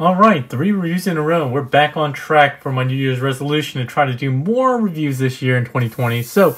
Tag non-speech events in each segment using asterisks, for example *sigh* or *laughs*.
All right, three reviews in a row. We're back on track for my New Year's resolution to try to do more reviews this year in 2020. So,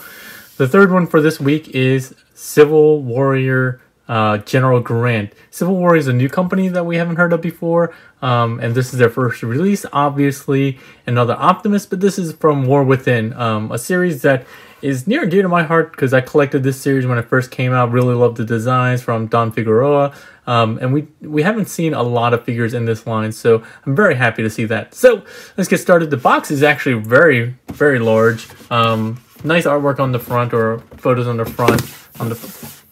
the third one for this week is Civil Warrior uh, General Grant. Civil Warrior is a new company that we haven't heard of before, um, and this is their first release. Obviously, another Optimus, but this is from War Within, um, a series that is near and dear to my heart because I collected this series when it first came out. Really loved the designs from Don Figueroa, um, and we we haven't seen a lot of figures in this line, so I'm very happy to see that. So let's get started. The box is actually very very large. Um, nice artwork on the front or photos on the front. On the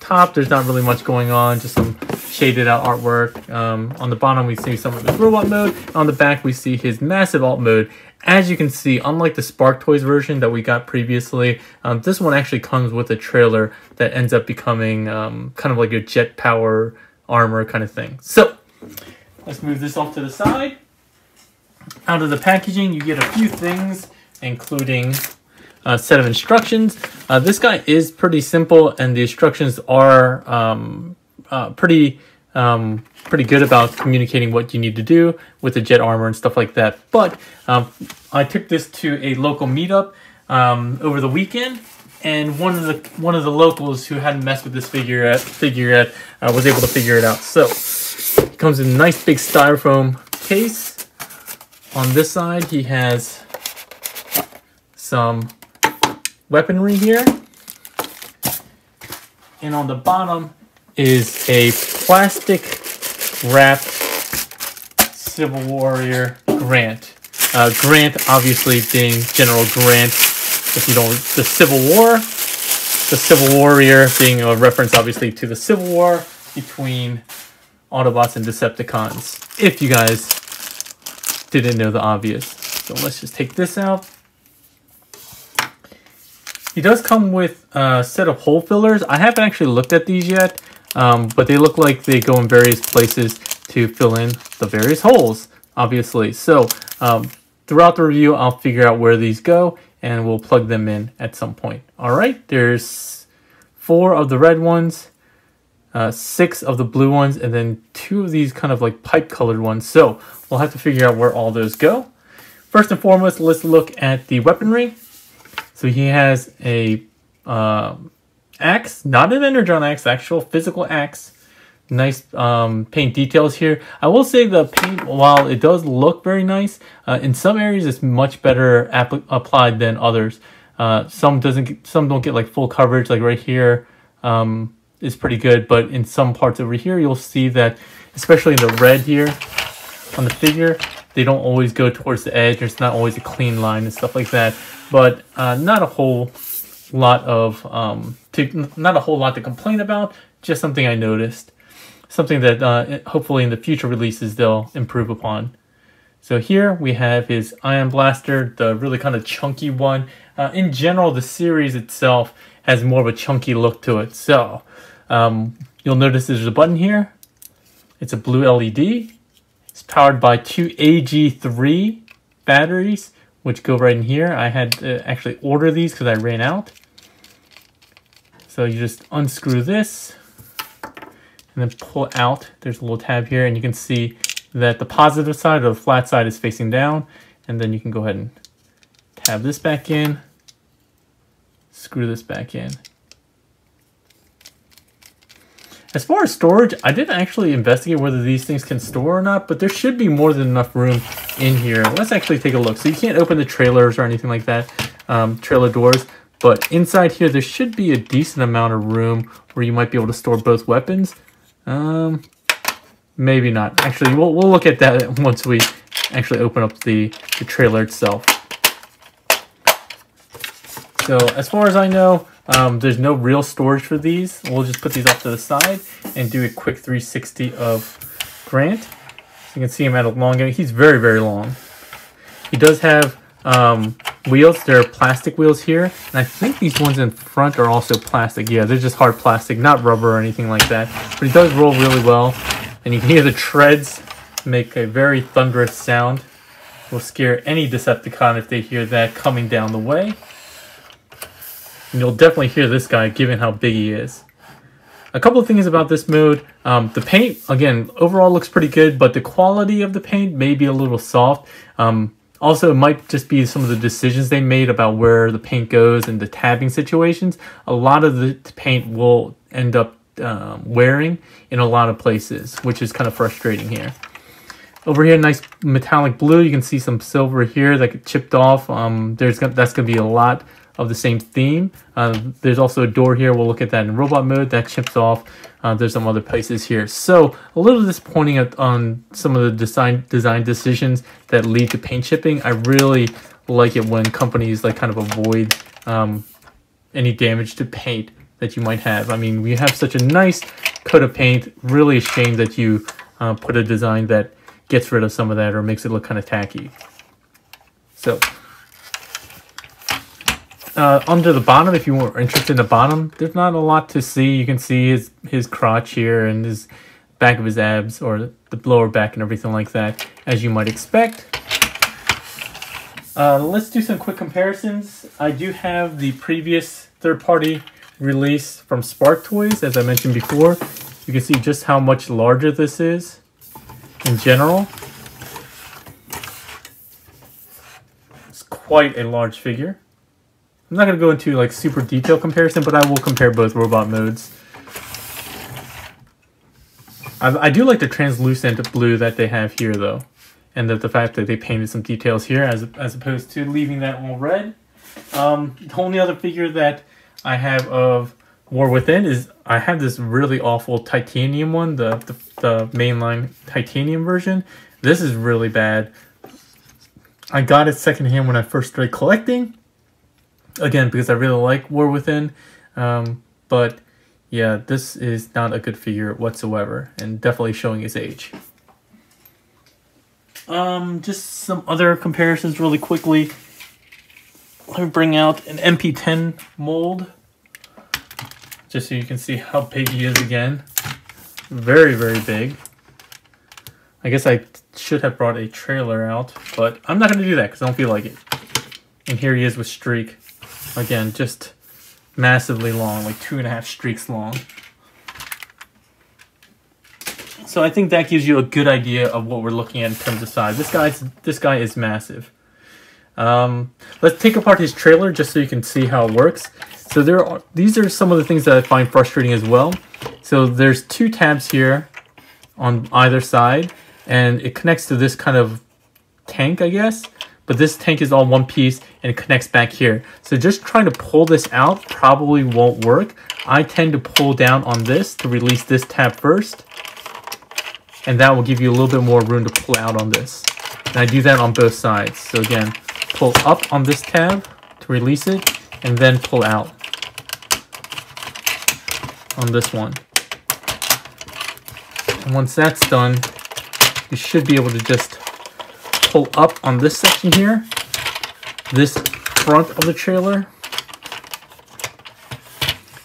top, there's not really much going on, just some shaded out artwork. Um, on the bottom, we see some of his robot mode. On the back, we see his massive alt mode as you can see, unlike the Spark Toys version that we got previously, um, this one actually comes with a trailer that ends up becoming um, kind of like a jet power armor kind of thing. So, let's move this off to the side. Out of the packaging, you get a few things, including a set of instructions. Uh, this guy is pretty simple, and the instructions are um, uh, pretty um, pretty good about communicating what you need to do with the jet armor and stuff like that. But um, I took this to a local meetup um, over the weekend, and one of the one of the locals who hadn't messed with this figure yet, figure yet uh, was able to figure it out. So it comes in a nice big styrofoam case. On this side, he has some weaponry here. And on the bottom is a plastic wrapped Civil Warrior Grant. Uh, Grant, obviously, being General Grant. If you don't, the Civil War, the Civil Warrior being a reference, obviously, to the Civil War between Autobots and Decepticons. If you guys didn't know the obvious. So let's just take this out. He does come with a set of hole fillers. I haven't actually looked at these yet. Um, but they look like they go in various places to fill in the various holes, obviously. So um, throughout the review, I'll figure out where these go and we'll plug them in at some point. All right, there's four of the red ones, uh, six of the blue ones, and then two of these kind of like pipe colored ones. So we'll have to figure out where all those go. First and foremost, let's look at the weaponry. So he has a uh, axe, not an Energon axe, actual physical axe. Nice um, paint details here. I will say the paint, while it does look very nice, uh, in some areas it's much better applied than others. Uh, some doesn't, get, some don't get like full coverage, like right here um, is pretty good, but in some parts over here you'll see that, especially in the red here on the figure, they don't always go towards the edge. There's not always a clean line and stuff like that, but uh, not a whole lot of um, to not a whole lot to complain about. Just something I noticed, something that uh, hopefully in the future releases they'll improve upon. So here we have his Ion Blaster, the really kind of chunky one. Uh, in general, the series itself has more of a chunky look to it. So um, you'll notice there's a button here. It's a blue LED. It's powered by two AG3 batteries, which go right in here. I had to actually order these because I ran out. So you just unscrew this and then pull out. There's a little tab here and you can see that the positive side or the flat side is facing down. And then you can go ahead and tab this back in, screw this back in. As far as storage, I didn't actually investigate whether these things can store or not, but there should be more than enough room in here. Let's actually take a look. So you can't open the trailers or anything like that, um, trailer doors, but inside here, there should be a decent amount of room where you might be able to store both weapons. Um, maybe not. Actually, we'll, we'll look at that *laughs* once we actually open up the, the trailer itself. So as far as I know, um, there's no real storage for these. We'll just put these off to the side and do a quick 360 of Grant. So you can see him at a long. He's very, very long. He does have um, wheels. There are plastic wheels here. And I think these ones in front are also plastic. Yeah, they're just hard plastic, not rubber or anything like that. But it does roll really well. And you can hear the treads make a very thunderous sound. Will scare any Decepticon if they hear that coming down the way. And you'll definitely hear this guy given how big he is. a couple of things about this mode. Um, the paint, again, overall looks pretty good, but the quality of the paint may be a little soft. Um, also, it might just be some of the decisions they made about where the paint goes and the tabbing situations. A lot of the paint will end up um, wearing in a lot of places, which is kind of frustrating here. Over here, nice metallic blue. You can see some silver here that chipped off. Um, there's that's going to be a lot of the same theme. Uh, there's also a door here. We'll look at that in robot mode. That chips off. Uh, there's some other places here. So a little disappointing on some of the design design decisions that lead to paint chipping. I really like it when companies like kind of avoid um, any damage to paint that you might have. I mean, we have such a nice coat of paint. Really a shame that you uh, put a design that gets rid of some of that or makes it look kind of tacky. So uh, under the bottom, if you were interested in the bottom, there's not a lot to see. You can see his, his crotch here and his back of his abs or the lower back and everything like that, as you might expect. Uh, let's do some quick comparisons. I do have the previous third-party release from Spark Toys, as I mentioned before. You can see just how much larger this is in general. It's quite a large figure. I'm not going to go into like super detailed comparison, but I will compare both robot modes. I, I do like the translucent blue that they have here though. And that the fact that they painted some details here as, as opposed to leaving that all red. Um, the only other figure that I have of War Within is I have this really awful titanium one, the, the, the mainline titanium version. This is really bad. I got it secondhand when I first started collecting again because I really like War Within, um, but yeah, this is not a good figure whatsoever, and definitely showing his age. Um, just some other comparisons really quickly. Let me bring out an MP10 mold, just so you can see how big he is again. Very, very big. I guess I should have brought a trailer out, but I'm not going to do that because I don't feel like it. And here he is with Streak. Again, just massively long, like two and a half streaks long. So I think that gives you a good idea of what we're looking at in terms of size. This guy's this guy is massive. Um, let's take apart his trailer just so you can see how it works. So there are these are some of the things that I find frustrating as well. So there's two tabs here on either side, and it connects to this kind of tank, I guess but this tank is all one piece and it connects back here. So just trying to pull this out probably won't work. I tend to pull down on this to release this tab first. And that will give you a little bit more room to pull out on this. And I do that on both sides. So again, pull up on this tab to release it and then pull out on this one. And once that's done, you should be able to just pull up on this section here, this front of the trailer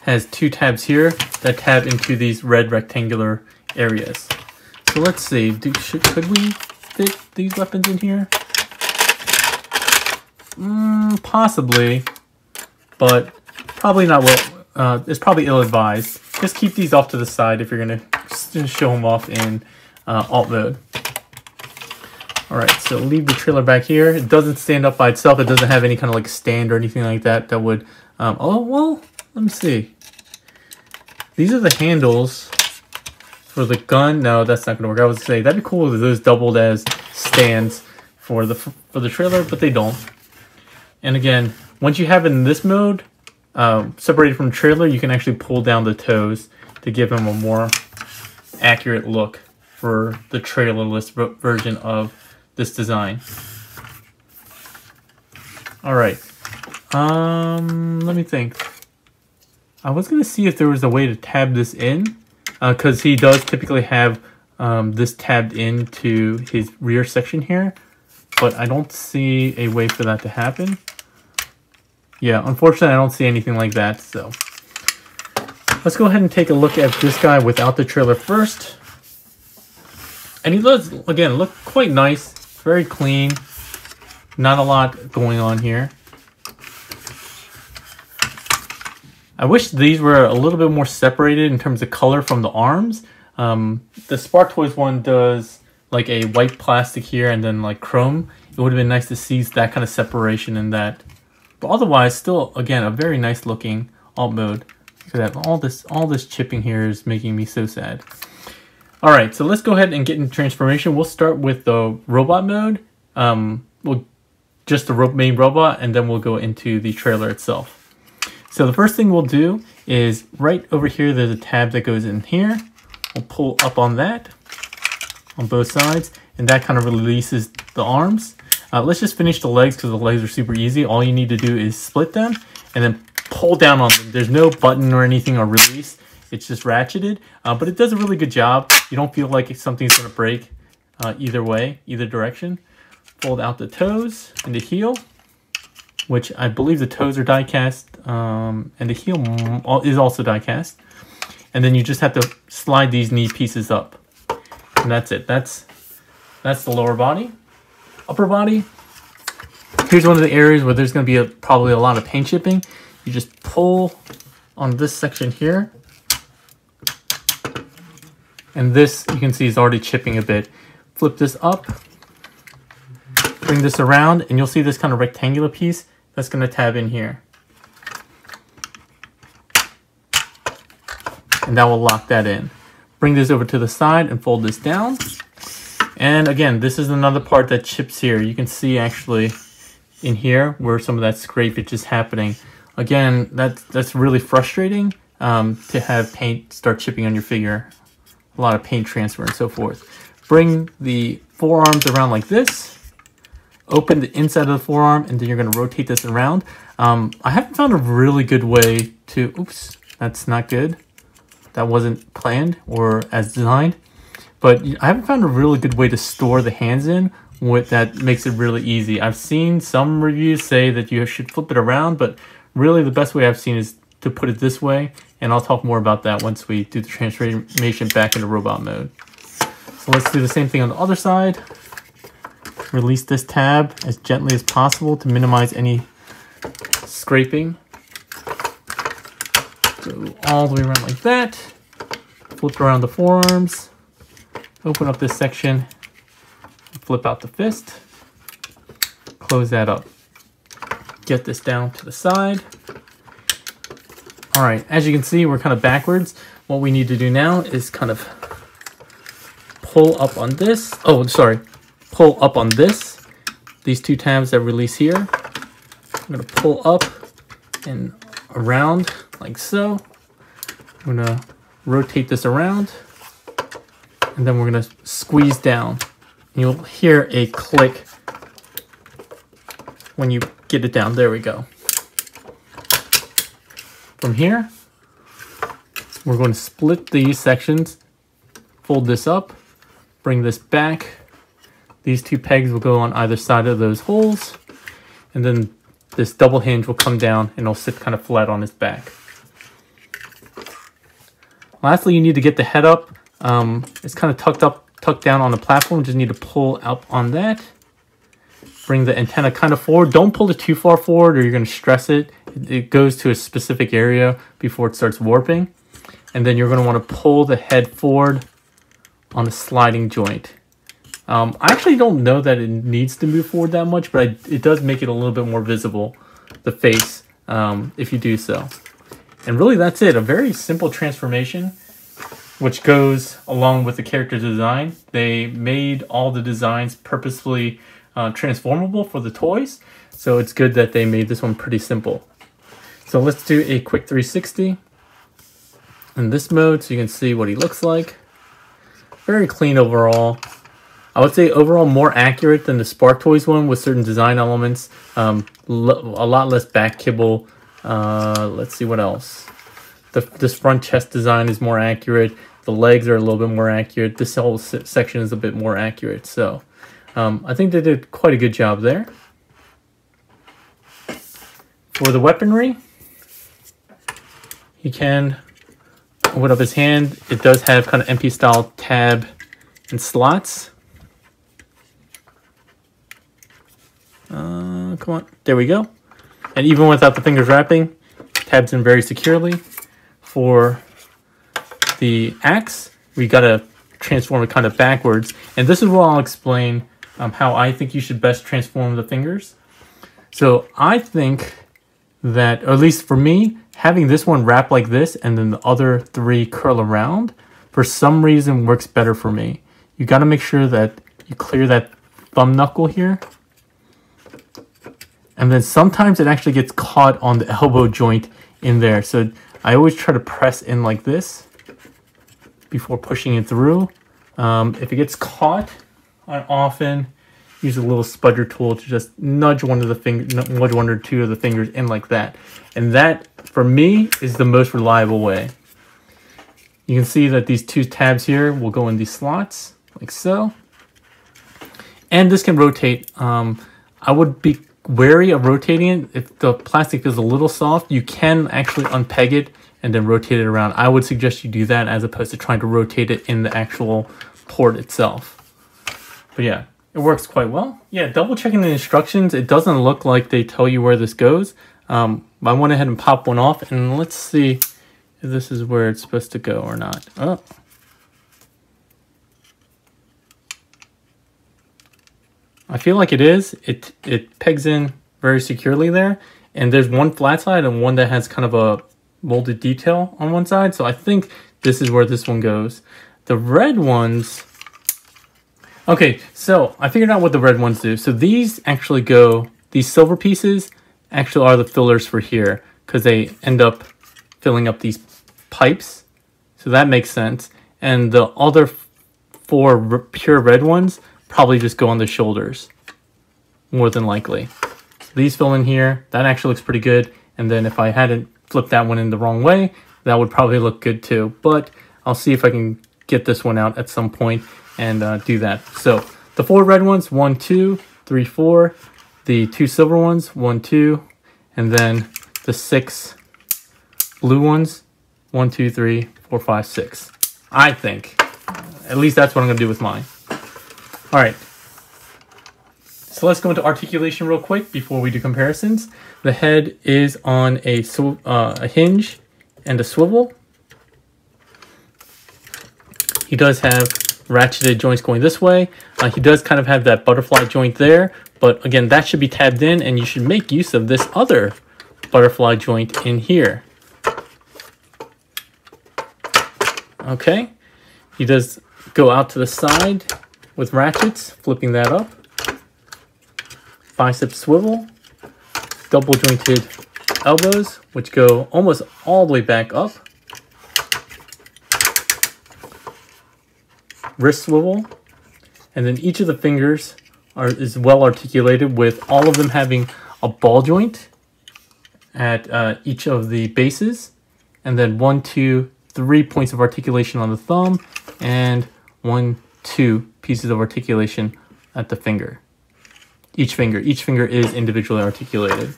has two tabs here that tab into these red rectangular areas. So let's see, do, should, could we fit these weapons in here? Mm, possibly, but probably not well, uh, it's probably ill-advised. Just keep these off to the side if you're going to show them off in uh, alt mode. Alright, so leave the trailer back here. It doesn't stand up by itself. It doesn't have any kind of like stand or anything like that that would... Um, oh, well, let me see. These are the handles for the gun. No, that's not going to work. I was say that'd be cool if those doubled as stands for the for the trailer, but they don't. And again, once you have it in this mode, um, separated from trailer, you can actually pull down the toes to give them a more accurate look for the trailerless version of this design. All right. Um, let me think. I was going to see if there was a way to tab this in, because uh, he does typically have um, this tabbed into his rear section here, but I don't see a way for that to happen. Yeah, unfortunately, I don't see anything like that, so. Let's go ahead and take a look at this guy without the trailer first. And he does, again, look quite nice. Very clean. Not a lot going on here. I, wish these were a little bit more separated in terms of color from the arms. Um, the Spark Toys one does like a white plastic here and then like chrome. It would have been nice to see that kind of separation in that. But otherwise, still, again, a very nice looking alt mode. Look at that. All this, all this chipping here is making me so sad. All right, so let's go ahead and get into transformation. We'll start with the robot mode. Um, we'll just the ro main robot, and then we'll go into the trailer itself. So the first thing we'll do is right over here, there's a tab that goes in here. We'll pull up on that on both sides, and that kind of releases the arms. Uh, let's just finish the legs because the legs are super easy. All you need to do is split them and then pull down on them. There's no button or anything or release. It's just ratcheted, uh, but it does a really good job. You don't feel like something's to break uh, either way, either direction. Fold out the toes and the heel, which I believe the toes are die cast, um, and the heel is also die cast. And then you just have to slide these knee pieces up. And that's it. That's that's the lower body. Upper body. Here's one of the areas where there's going to be a, probably a lot of paint chipping. You just pull on this section here and this, you can see, is already chipping a bit. Flip this up, bring this around, and you'll see this kind of rectangular piece that's going to tab in here. And that will lock that in. Bring this over to the side and fold this down. And again, this is another part that chips here. You can see actually in here where some of that scrapage is happening. Again, that, that's really frustrating um, to have paint start chipping on your figure a lot of paint transfer and so forth. Bring the forearms around like this. Open the inside of the forearm, and then you're going to rotate this around. Um, I haven't found a really good way to... Oops, that's not good. That wasn't planned or as designed. But I haven't found a really good way to store the hands in with that makes it really easy. I've seen some reviews say that you should flip it around, but really the best way I've seen is to put it this way, and I'll talk more about that once we do the transformation back into robot mode. So let's do the same thing on the other side. Release this tab as gently as possible to minimize any scraping. Go all the way around like that. Flip around the forearms. Open up this section. Flip out the fist. Close that up. Get this down to the side. All right, as you can see, we're kind of backwards. What we need to do now is kind of pull up on this. Oh, sorry. Pull up on this. These two tabs that release here. I'm to pull up and around like so. I'm to rotate this around. And then we're to squeeze down. You'll hear a click when you get it down. There we go. From here, we're going to split these sections, fold this up, bring this back. These two pegs will go on either side of those holes, and then this double hinge will come down and it'll sit kind of flat on its back. Lastly, you need to get the head up. Um, it's kind of tucked up, tucked down on the platform. Just need to pull up on that. Bring the antenna kind of forward. Don't pull it too far forward or you're going to stress it it goes to a specific area before it starts warping. And then you're going to want to pull the head forward on a sliding joint. Um, I actually don't know that it needs to move forward that much, but I, it does make it a little bit more visible, the face, um, if you do so. And really that's it, a very simple transformation, which goes along with the character design. They made all the designs purposefully uh, transformable for the toys, so it's good that they made this one pretty simple. So let's do a quick 360 in this mode so you can see what he looks like. Very clean overall. I would say overall more accurate than the Spark Toys one with certain design elements. Um, a lot less back kibble. Uh, let's see what else. The, this front chest design is more accurate. The legs are a little bit more accurate. This whole section is a bit more accurate. So um, I think they did quite a good job there. For the weaponry, he can open up his hand. It does have kind of MP style tab and slots. Uh, come on, there we go. And even without the fingers wrapping, tabs in very securely. For the axe, we gotta transform it kind of backwards. And this is where I'll explain um, how I think you should best transform the fingers. So I think that, or at least for me, having this one wrap like this and then the other three curl around, for some reason works better for me. You gotta make sure that you clear that thumb knuckle here. And then sometimes it actually gets caught on the *laughs* elbow joint in there. So I always try to press in like this before pushing it through. Um, if it gets caught, I often use a little spudger tool to just nudge one of the finger, nudge one or two of the fingers in like that. And that, for me, is the most reliable way. You can see that these two tabs here will go in these slots, like so. And this can rotate. Um, I would be wary of rotating it. If the plastic is a little soft, you can actually unpeg it and then rotate it around. I would suggest you do that as opposed to trying to rotate it in the actual port itself. But yeah, it works quite well. Yeah, double checking the instructions. It doesn't look like they tell you where this goes. Um, I went ahead and popped one off and let's see if this is where it's supposed to go or not. Oh. I feel like it is. It it pegs in very securely there. And there's one flat side and one that has kind of a molded detail on one side. So I think this is where this one goes. The red ones... Okay, so I figured out what the red ones do. So these actually go... These silver pieces actually are the fillers for here because they end up filling up these pipes. So that makes sense. And the other four pure red ones probably just go on the shoulders, more than likely. So these fill in here. That actually looks pretty good. And then if I hadn't flipped that one in the wrong way, that would probably look good too. But I'll see if I can get this one out at some point and uh, do that. So the four red ones, one, two, three, four. The two silver ones, one, two. And then the six blue ones, one, two, three, four, five, six. I think. At least that's what I'm going to do with mine. All right. So let's go into articulation real quick before we do comparisons. The head is on a, uh, a hinge and a swivel. He does have ratcheted joints going this way. Uh, he does kind of have that butterfly joint there, but again, that should be tabbed in and you should make use of this other butterfly joint in here. Okay, he does go out to the side with ratchets, flipping that up. Bicep swivel, double jointed elbows, which go almost all the way back up. Wrist swivel, and then each of the fingers are is well articulated with all of them having a ball joint at uh, each of the bases, and then one, two, three points of articulation on the thumb, and one, two pieces of articulation at the finger. Each finger. Each finger is individually articulated.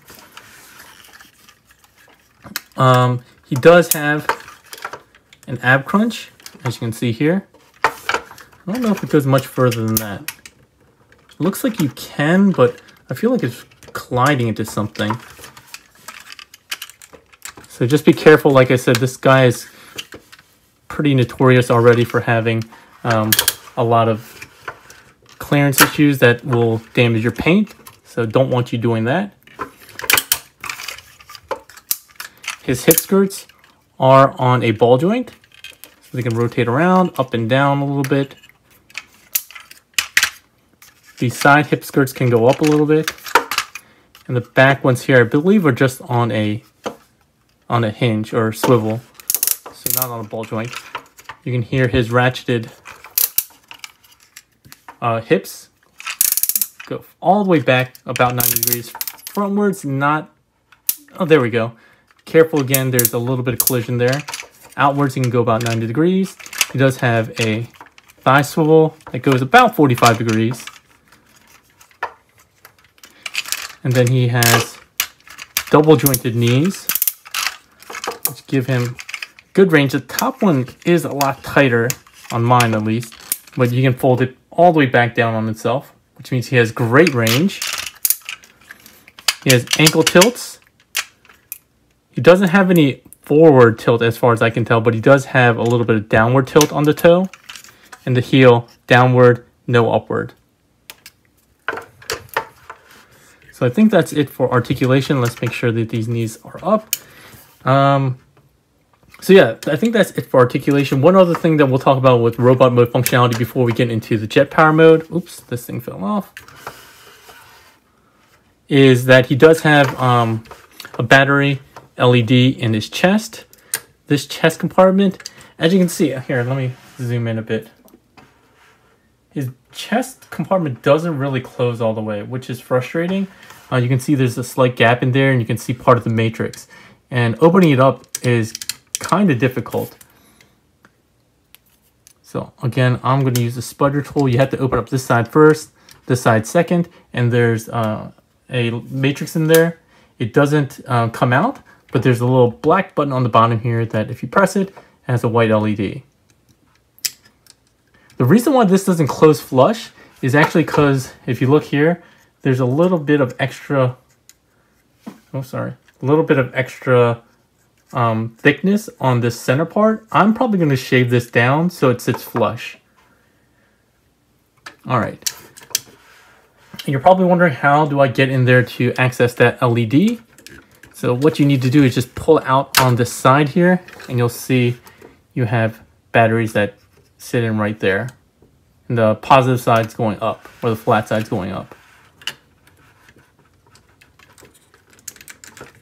Um, he does have an ab crunch, as you can see here. I don't know if it goes much further than that. It looks like you can, but I feel like it's colliding into something. So just be careful. Like I said, this guy is pretty notorious already for having um, a lot of clearance issues that will damage your paint. So don't want you doing that. His hip skirts are on a ball joint. So they can rotate around, up and down a little bit. The side hip skirts can go up a little bit. And the back ones here, I believe, are just on a on a hinge or swivel. So not on a ball joint. You can hear his ratcheted uh, hips go all the way back about 90 degrees. Frontwards, not... Oh, there we go. Careful again, there's a little bit of collision there. Outwards, you can go about 90 degrees. He does have a thigh swivel that goes about 45 degrees. And then he has double jointed knees, which give him good range. The top one is a lot tighter, on mine at least, but you can fold it all the way back down on itself, which means he has great range. He has ankle tilts. He doesn't have any forward tilt as far as I can tell, but he does have a little bit of downward tilt on the toe. And the heel, downward, no upward. So I think that's it for articulation. Let's make sure that these knees are up. Um, so yeah, I think that's it for articulation. One other thing that we'll talk about with robot mode functionality before we get into the jet power mode. Oops, this thing fell off. Is that he does have um, a battery LED in his chest. This chest compartment, as you can see, here, let me zoom in a bit. Chest compartment doesn't really close all the way, which is frustrating. Uh, you can see there's a slight gap in there and you can see part of the matrix. And opening it up is kind of difficult. So again, I'm going to use the spudger tool. You have to open up this side first, this side second, and there's uh, a matrix in there. It doesn't uh, come out, but there's a little black button on the bottom here that if you press it, it has a white LED. The reason why this doesn't close flush is actually because if you look here, there's a little bit of extra, oh sorry, a little bit of extra um, thickness on this center part. I'm probably going to shave this down so it sits flush. All right. And you're probably wondering how do I get in there to access that LED? So what you need to do is just pull out on this side here and you'll see you have batteries that sit in right there. And the positive side's going up or the flat side's going up.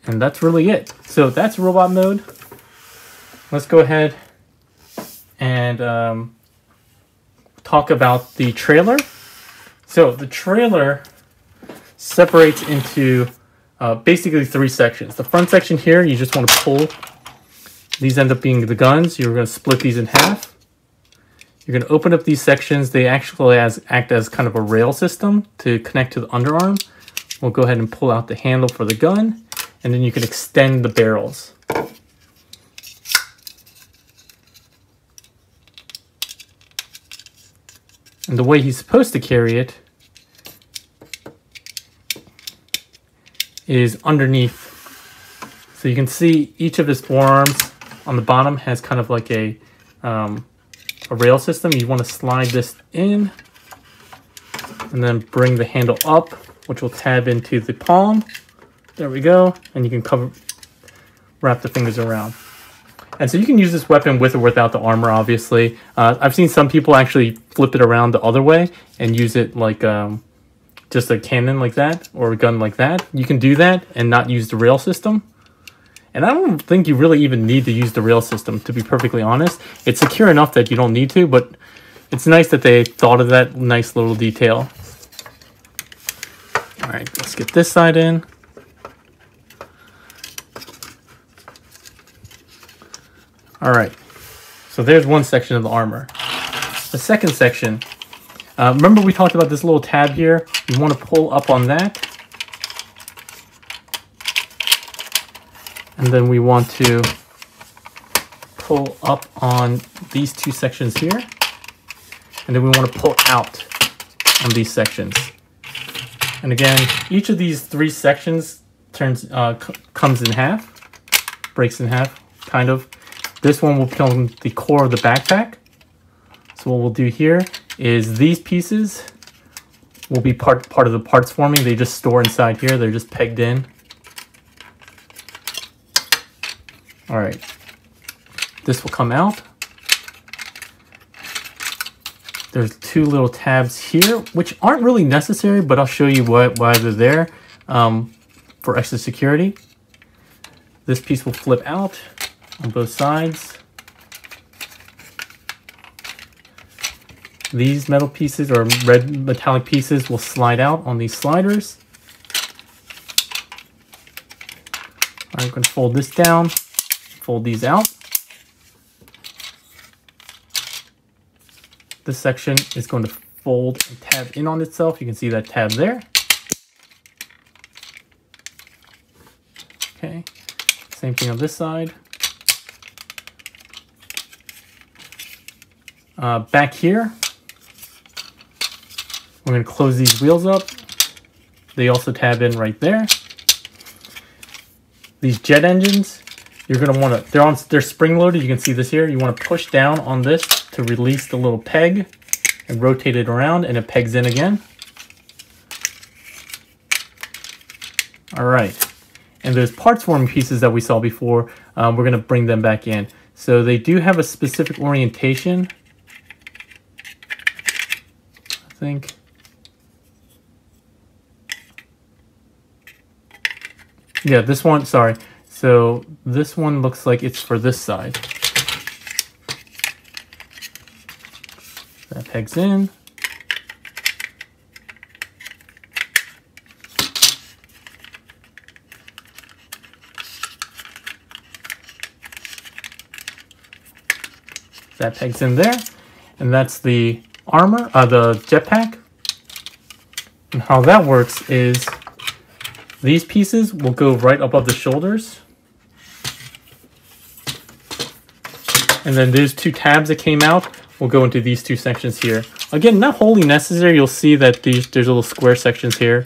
And that's really it. So that's robot mode. Let's go ahead and um, talk about the trailer. So the trailer separates into uh, basically three sections. The front section here, you just want to pull. These end up being the guns. You're going to split these in half. You're going to open up these sections. They actually as, act as kind of a rail system to connect to the underarm. We'll go ahead and pull out the handle for the gun and then you can extend the barrels. And the way he's supposed to carry it is underneath. So you can see each of his forearms on the bottom has kind of like a, um, a rail system. You want to slide this in and then bring the handle up, which will tab into the palm. There we go. And you can cover, wrap the fingers around. And so you can use this weapon with or without the armor, obviously. Uh, I've seen some people actually flip it around the other way and use it like um, just a cannon like that or a gun like that. You can do that and not use the rail system. And I don't think you really even need to use the rail system, to be perfectly honest. It's secure enough that you don't need to, but it's nice that they thought of that nice little detail. All right, let's get this side in. All right, so there's one section of the armor. The second section, uh, remember we talked about this little tab here? You want to pull up on that. And then we want to pull up on these two sections here. And then we want to pull out on these sections. And again, each of these three sections turns uh, comes in half, breaks in half, kind of. This one will become the core of the backpack. So what we'll do here is these pieces will be part, part of the parts forming. They just store inside here. They're just pegged in. All right. This will come out. There's two little tabs here, which aren't really necessary, but I'll show you why, why they're there um, for extra security. This piece will flip out on both sides. These metal pieces or red metallic pieces will slide out on these sliders. I'm going to fold this down, fold these out. This section is going to fold and tab in on itself. You can see that tab there. Okay, same thing on this side. Uh, back here, we're going to close these wheels up. They also tab in right there. These jet engines, you're gonna want to. They're on. They're spring loaded. You can see this here. You want to push down on this to release the little peg, and rotate it around, and it pegs in again. All right. And those parts forming pieces that we saw before, um, we're going to bring them back in. So they do have a specific orientation. I think. Yeah, this one, sorry. So this one looks like it's for this side. That pegs in. That pegs in there. And that's the armor, uh, the jetpack. And how that works is these pieces will go right above the shoulders. And then those two tabs that came out will go into these two sections here. Again, not wholly necessary. You'll see that these there's a little square sections here.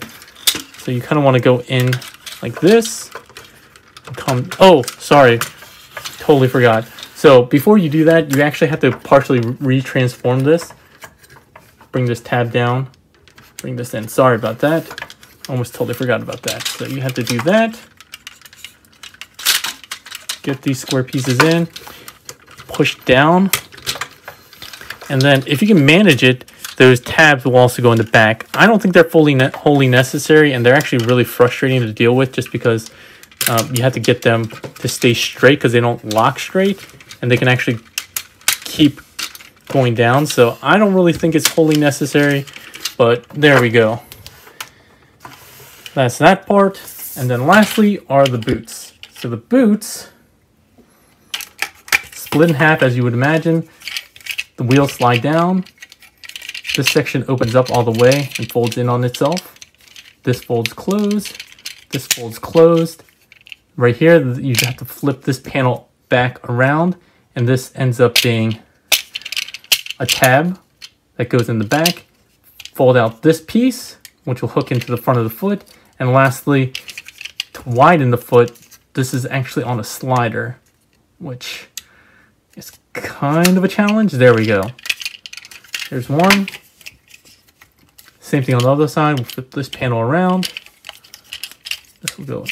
So you kind of want to go in like this. Come, oh, sorry. Totally forgot. So before you do that, you actually have to partially retransform this. Bring this tab down. Bring this in. Sorry about that. Almost totally forgot about that. So you have to do that. Get these square pieces in. Push down. And then if you can manage it, those tabs will also go in the back. I don't think they're fully ne wholly necessary, and they're actually really frustrating to deal with just because um, you have to get them to stay straight because they don't lock straight and they can actually keep going down. So I don't really think it's wholly necessary, but there we go. That's that part. And then lastly are the boots. So the boots split in half as you would imagine. The wheels slide down. This section opens up all the way and folds in on itself. This folds closed. This folds closed. Right here, you have to flip this panel back around and this ends up being a tab that goes in the back. Fold out this piece, which will hook into the front of the foot. And lastly, to widen the foot, this is actually on a slider, which is kind of a challenge. There we go. There's one. Same thing on the other side. We'll flip this panel around. This will go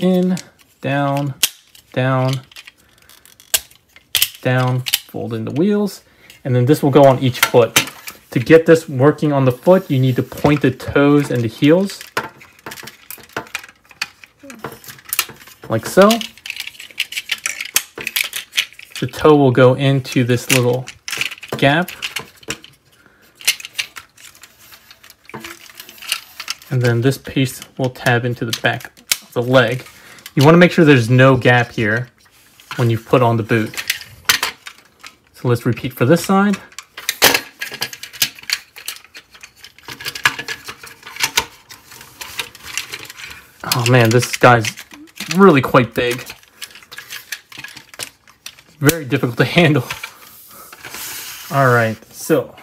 in, down, down, down, fold in the wheels, and then this will go on each foot. To get this working on the foot, you need to point the toes and the heels, like so. The toe will go into this little gap. And then this piece will tab into the back of the leg. You want to make sure there's no gap here when you put on the boot. So let's repeat for this side. Oh man, this guy's really quite big. Very difficult to *laughs* handle. All right, so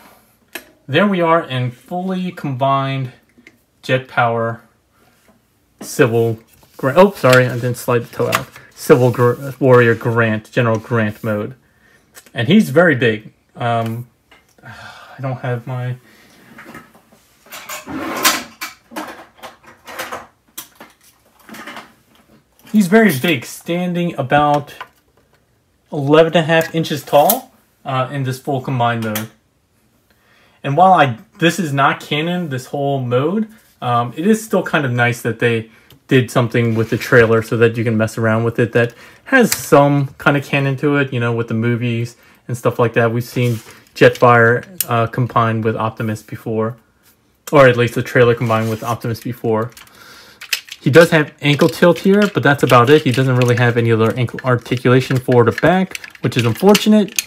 there we are in fully combined jet power civil grant. Oh, sorry, I didn't slide the toe out. Civil Gr warrior Grant, General Grant mode and he's very big. Um, *sighs* I don't have my. He's very big, standing about 11 and a half inches tall uh, in this full combined mode. And while I this is not canon, this whole mode, um, it is still kind of nice that they did something with the trailer so that you can mess around with it that has some kind of canon to it, you know, with the movies and stuff like that. We've seen Jetfire uh, combined with Optimus before, or at least the trailer combined with Optimus before. He does have ankle tilt here, but that's about it. He doesn't really have any other ankle articulation forward or back, which is unfortunate.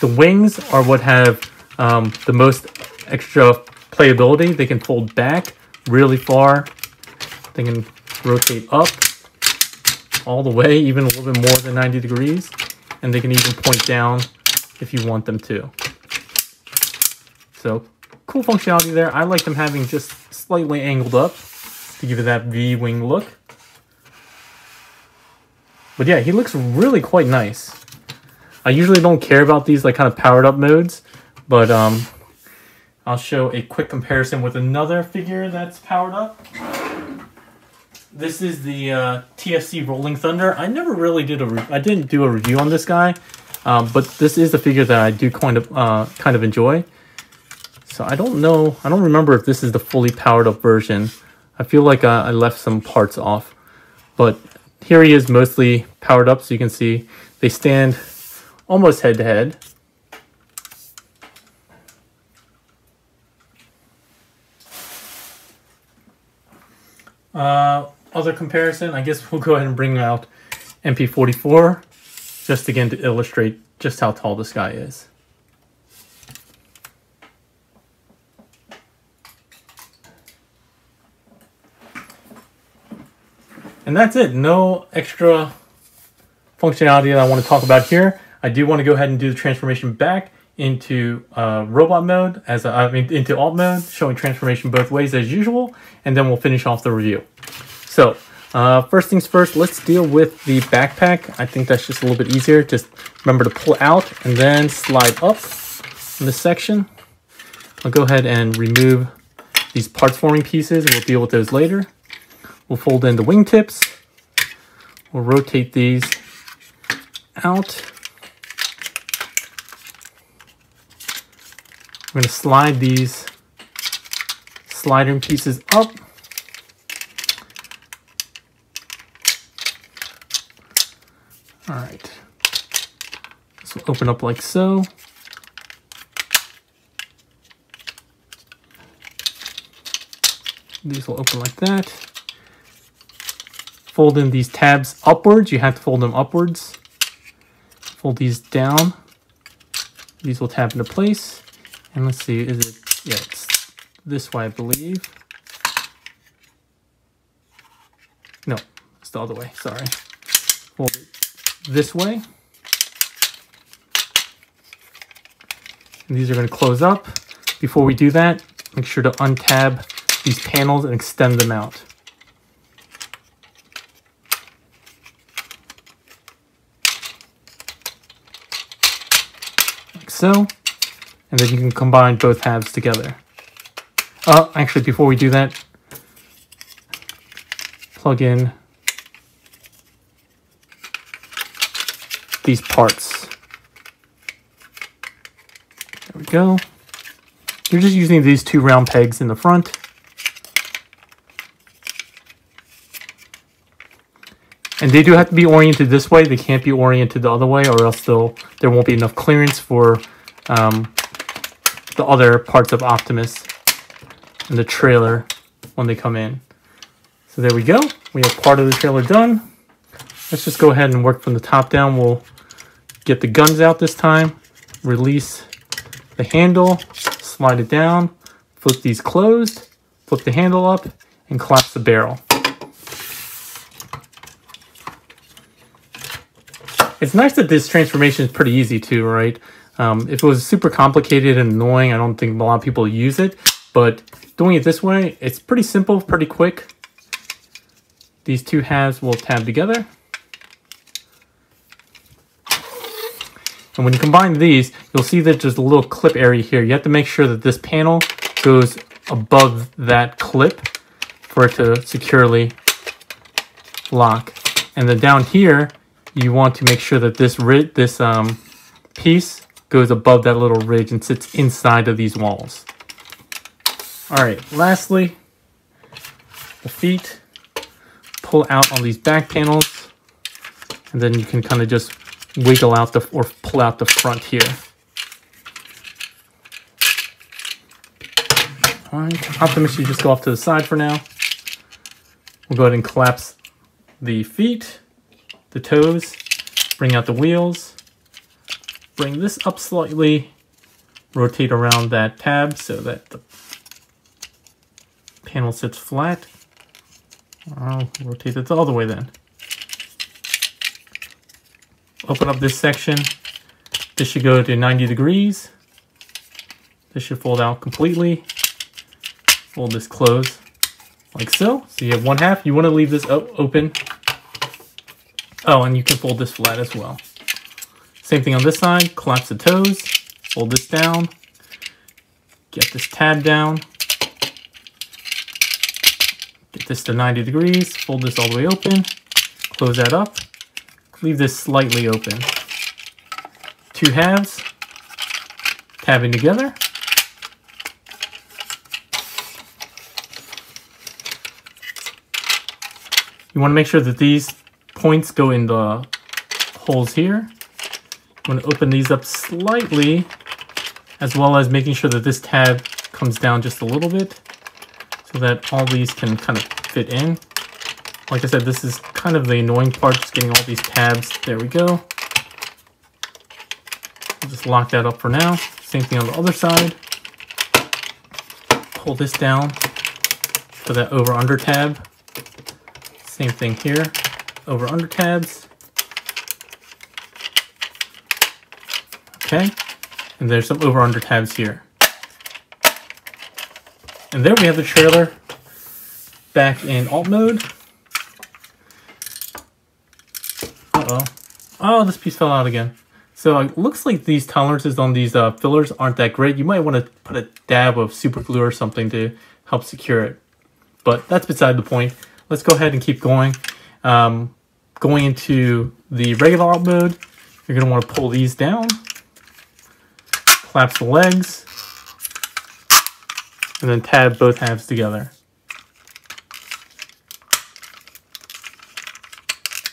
The wings are what have um, the most extra playability. They can fold back really far. They can rotate up all the way, even a little bit more than 90 degrees. And they can even point down if you want them to. So cool functionality there. I like them having just slightly angled up to give it that V-wing look. but yeah, he looks really quite nice. I usually don't care about these like kind of powered up modes, but um, I'll show a quick comparison with another figure that's powered up. This is the uh, TFC Rolling Thunder. I never really did a I didn't do a review on this guy, um, but this is a figure that I do kind of uh, kind of enjoy. So I don't know, I don't remember if this is the fully powered up version. I feel like I left some parts off, but here he is mostly powered up, so you can see they stand almost head to head. Uh, other comparison, I guess we'll go ahead and bring out MP44 just again to illustrate just how tall this guy is. And that's it. No extra functionality that I want to talk about here. I do want to go ahead and do the transformation back into uh, robot mode, as a, I mean into alt mode, showing transformation both ways as usual, and then we'll finish off the review. So uh, first things first, let's deal with the backpack. I think that's just a little bit easier. Just remember to pull out and then slide up in this section. I'll go ahead and remove these parts forming pieces and we'll deal with those later. We'll fold in the wingtips. We'll rotate these out. I'm going to slide these sliding pieces up. All right. This will open up like so. These will open like that fold in these tabs upwards. You have to fold them upwards. Fold these down. These will tab into place. And let's see, is it, yeah, it's this way, I believe. No, it's the other way, sorry. Fold it this way. And these are going to close up. Before we do that, make sure to untab these panels and extend them out. So. And then you can combine both halves together. Oh, actually, before we do that, plug in these parts. There we go. You're just using these two round pegs in the front. And they do have to be oriented this way. They can't be oriented the other way or else there won't be enough clearance for um, the other parts of Optimus and the trailer when they come in. So there we go. We have part of the trailer done. Let's just go ahead and work from the top down. We'll get the guns out this time. Release the handle, slide it down, flip these closed, flip the handle up, and collapse the barrel. It's nice that this transformation is pretty easy too, right? Um, if it was super complicated and annoying, I don't think a lot of people use it. But doing it this way, it's pretty simple, pretty quick. These two halves will tab together. And when you combine these, you'll see that there's a little clip area here. You have to make sure that this panel goes above that clip for it to securely lock. And then down here, you want to make sure that this rid this um, piece goes above that little ridge and sits inside of these walls. All right, lastly, the feet pull out on these back panels and then you can kind of just wiggle out the or pull out the front here. All right, Optimus, you just go off to the side for now. We'll go ahead and collapse the feet the toes, bring out the wheels, bring this up slightly, rotate around that tab so that the panel sits flat. I'll rotate it all the way then. Open up this section. This should go to 90 degrees. This should fold out completely. Fold this close like so. So you have one half. You want to leave this open Oh, and you can fold this flat as well. Same thing on this side, collapse the toes, fold this down, get this tab down, get this to 90 degrees, fold this all the way open, close that up, leave this slightly open. Two halves, tabbing together. You want to make sure that these points go in the holes here. I'm going to open these up slightly, as well as making sure that this tab comes down just a little bit, so that all these can kind of fit in. Like I said, this is kind of the annoying part, just getting all these tabs. There we go. I'll just lock that up for now. Same thing on the other side. Pull this down for that over-under tab. Same thing here, over-under tabs. Okay, and there's some over under tabs here. And there we have the trailer back in alt mode. Uh-oh. Oh, this piece fell out again. So it looks like these tolerances on these uh, fillers aren't that great. You might want to put a dab of super glue or something to help secure it. But that's beside the point. Let's go ahead and keep going. Um, going into the regular mode, you're going to want to pull these down collapse the legs, and then tab both halves together.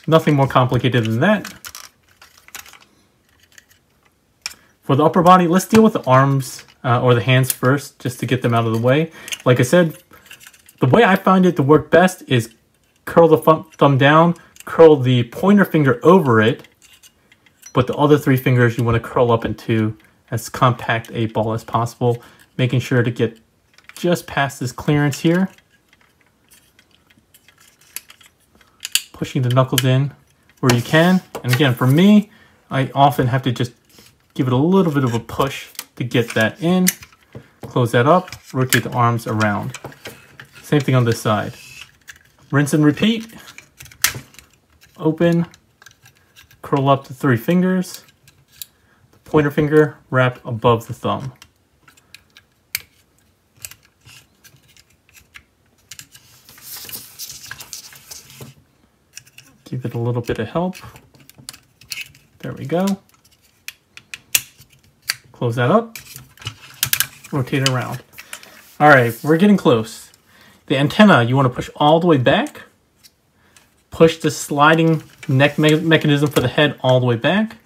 Nothing more complicated than that. For the upper body, let's deal with the arms uh, or the hands first, just to get them out of the way. Like I said, the way I find it to work best is curl the thumb down, curl the pointer finger over it, but the other three fingers you want to curl up into as compact a ball as possible, making sure to get just past this clearance here. Pushing the knuckles in where you can. And again, for me, I often have to just give it a little bit of a push to get that in. Close that up, rotate the arms around. Same thing on this side. Rinse and repeat. Open, curl up the three fingers the pointer finger wrap above the thumb. Give it a little bit of help. There we go. Close that up. Rotate around. All right, we're getting close. The antenna, you want to push all the way back. Push the sliding neck me mechanism for the head all the way back.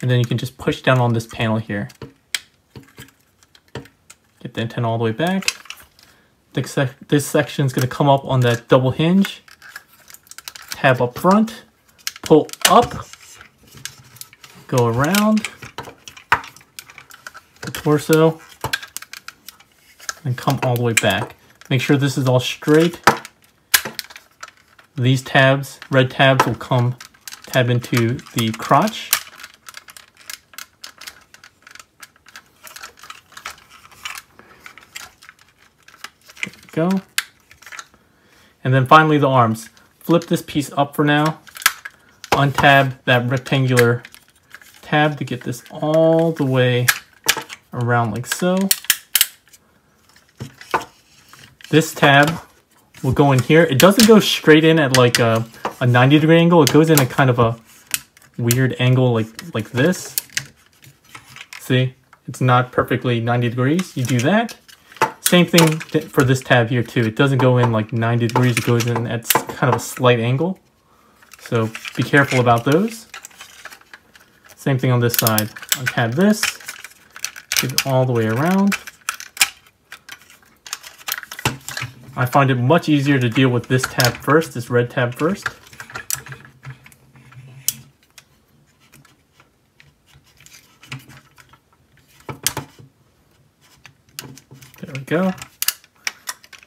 And then you can just push down on this panel here. Get the antenna all the way back. This, sec this section is going to come up on that double hinge. Tab up front. Pull up. Go around the torso. And come all the way back. Make sure this is all straight. These tabs, red tabs, will come tab into the crotch. go. And then finally the arms. Flip this piece up for now. Untab that rectangular tab to get this all the way around like so. This tab will go in here. It doesn't go straight in at like a, a 90 degree angle. It goes in at kind of a weird angle like, like this. See, it's not perfectly 90 degrees. You do that. Same thing for this tab here too. It doesn't go in like 90 degrees, it goes in at kind of a slight angle. So be careful about those. Same thing on this side. Untab this, get it all the way around. I find it much easier to deal with this tab first, this red tab first. There we go.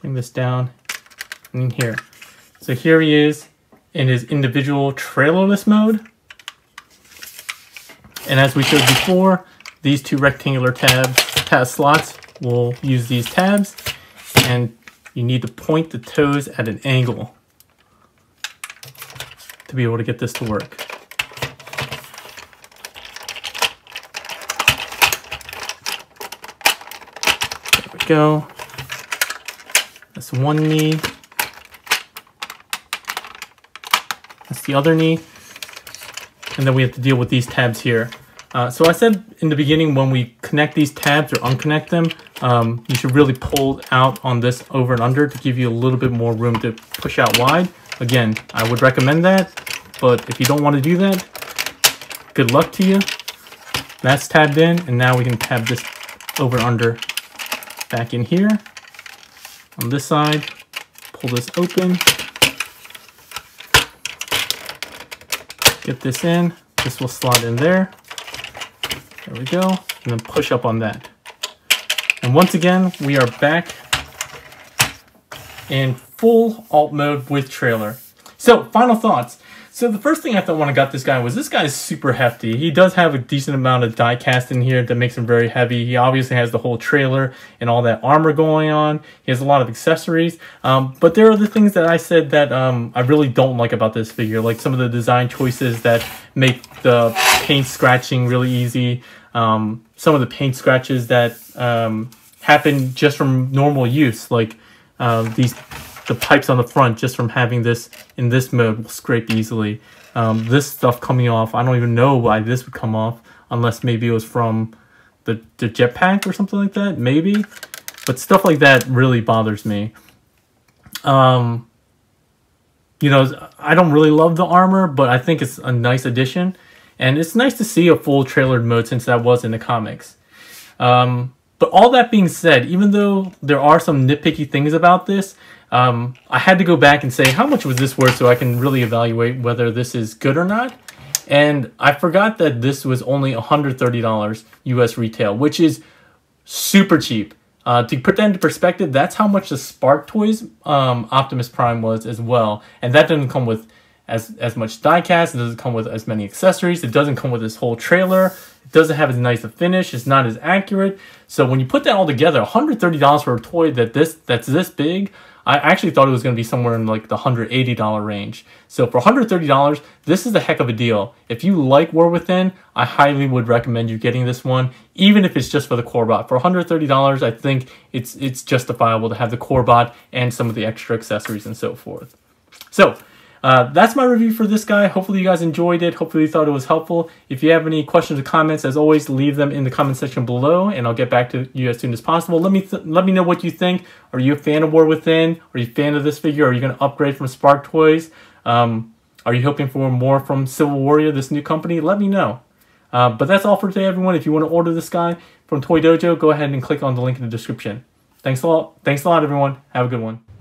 Bring this down in here. So here he is in his individual trailerless mode. And as we showed before, these two rectangular tabs, tab slots will use these tabs and you need to point the toes at an angle to be able to get this to work. There we go. That's one knee. That's the other knee. And then we have to deal with these tabs here. Uh, so I said in the beginning, when we connect these tabs or unconnect them, um, you should really pull out on this over and under to give you a little bit more room to push out wide. Again, I would recommend that, but if you don't want to do that, good luck to you. That's tabbed in, and now we can tab this over and under back in here. On this side, pull this open. Get this in. This will slot in there. There we go. And then push up on that. And once again, we are back in full alt mode with trailer. So, final thoughts. So the first thing I thought when I got this guy was this guy is super hefty. He does have a decent amount of die cast in here that makes him very heavy. He obviously has the whole trailer and all that armor going on. He has a lot of accessories. Um, but there are the things that I said that um, I really don't like about this figure, like some of the design choices that make the paint scratching really easy. Um, some of the paint scratches that um, happen just from normal use, like uh, these the pipes on the front just from having this in this mode will scrape easily. Um, this stuff coming off, I don't even know why this would come off unless maybe it was from the, the jetpack or something like that, maybe. But stuff like that really bothers me. Um, you know, I don't really love the armor, but I think it's a nice addition. And it's nice to see a full trailered mode since that was in the comics. Um, but all that being said, even though there are some nitpicky things about this, um, I had to go back and say, how much was this worth so I can really evaluate whether this is good or not. And I forgot that this was only $130 US retail, which is super cheap. Uh, to put that into perspective, that's how much the Spark Toys um, Optimus Prime was as well. And that doesn't come with as, as much diecast, it doesn't come with as many accessories, it doesn't come with this whole trailer, it doesn't have as nice a finish, it's not as accurate. So when you put that all together, $130 for a toy that this that's this big, I actually thought it was going to be somewhere in like the $180 range. So for $130, this is a heck of a deal. If you like War Within, I highly would recommend you getting this one, even if it's just for the core bot. For $130, I think it's it's justifiable to have the core bot and some of the extra accessories and so forth. So uh, that's my review for this guy. Hopefully you guys enjoyed it. Hopefully you thought it was helpful. If you have any questions or comments, as always, leave them in the comment section below, and I'll get back to you as soon as possible. Let me let me know what you think. Are you a fan of War Within? Are you a fan of this figure? Are you going to upgrade from Spark Toys? Um, are you hoping for more from Civil Warrior, this new company? Let me know. Uh, but that's all for today, everyone. If you want to order this guy from Toy Dojo, go ahead and click on the link in the description. Thanks a lot. Thanks a lot, everyone. Have a good one.